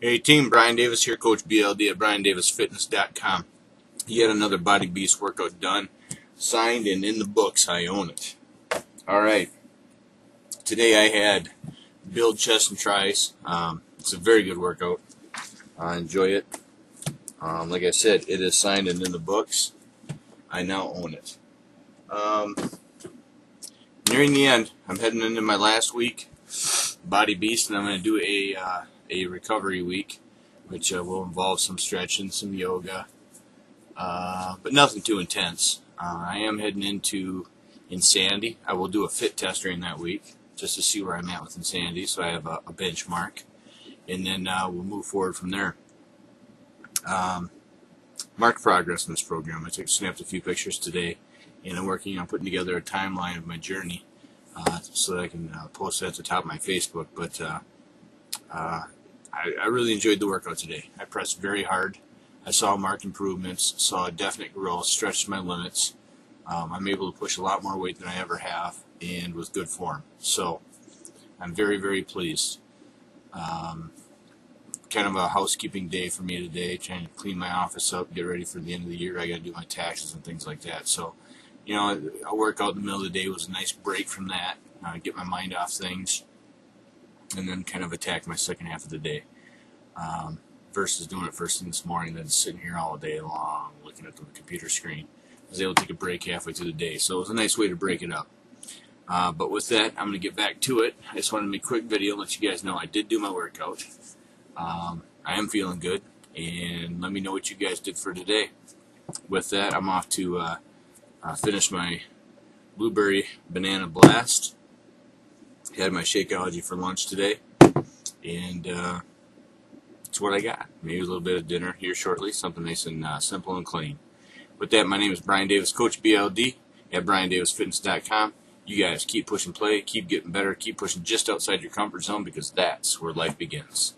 Hey team, Brian Davis here, Coach BLD at BrianDavisFitness.com. Yet another Body Beast workout done, signed and in the books. I own it. All right. Today I had build chest and tris. Um, it's a very good workout. I enjoy it. Um, like I said, it is signed and in the books. I now own it. Um, nearing the end, I'm heading into my last week, Body Beast, and I'm going to do a uh, a recovery week, which uh, will involve some stretching, some yoga, uh, but nothing too intense. Uh, I am heading into insanity. I will do a fit test during that week just to see where I'm at with insanity, so I have a, a benchmark, and then uh, we'll move forward from there. Um, mark progress in this program. I took snapped a few pictures today, and I'm working on putting together a timeline of my journey so that I can uh, post it at the top of my Facebook. But uh, uh, I, I, really enjoyed the workout today. I pressed very hard. I saw marked improvements, saw a definite growth, stretched my limits. Um, I'm able to push a lot more weight than I ever have, and with good form. So I'm very, very pleased. Um, kind of a housekeeping day for me today, trying to clean my office up, get ready for the end of the year. I got to do my taxes and things like that. So, you know, a workout in the middle of the day was a nice break from that, uh, get my mind off things, and then kind of attack my second half of the day. Um, versus doing it first thing this morning, then sitting here all day long looking at the computer screen. I was able to take a break halfway through the day, so it was a nice way to break it up. Uh, but with that, I'm going to get back to it. I just wanted to make a quick video, let you guys know I did do my workout. Um, I am feeling good, and let me know what you guys did for today. With that, I'm off to uh, uh, finish my blueberry banana blast. Had my Shakeology for lunch today, and uh, that's what I got. Maybe a little bit of dinner here shortly, something nice and uh, simple and clean. With that, my name is Brian Davis, Coach BLD at BrianDavisFitness.com. You guys keep pushing play, keep getting better, keep pushing just outside your comfort zone because that's where life begins.